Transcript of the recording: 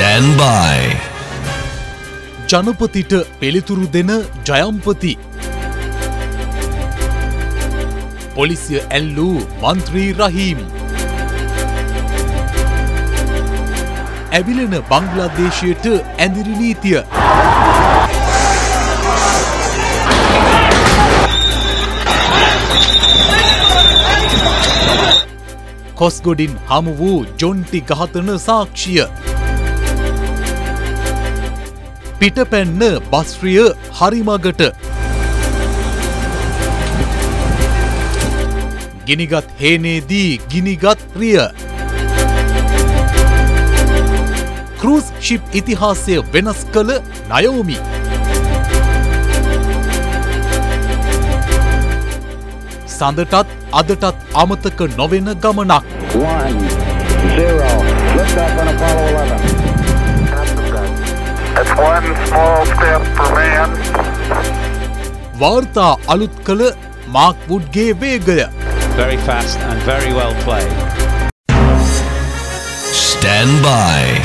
Stand by. ජනපතිට පිළිතුරු දෙන ජයම්පති. පොලිසිය ඇල්ලූ මන්ත්‍රී රහීම්. ඇවිලෙන බංග්ලාදේශයට ඇදිරි නීතිය. කොස්ගොඩින් හමු වූ ජොන්ටි ගහතන සාක්ෂිය. පිටපැන්න බස්්‍රිය හරිමගට ගිනිගත් හේනේදී ගිනිගත් රිය කෘස් ශිප් ඉතිහාසය වෙනස් කළ නයෝමි සඳටත් අදටත් අමතක නොවෙන ගමනක් One, zero. Liftoff on Apollo 11. වාර්තා අලුත් කළ මාක්වුඩ්ගේ වේගය Very fast and very well played. Stand by.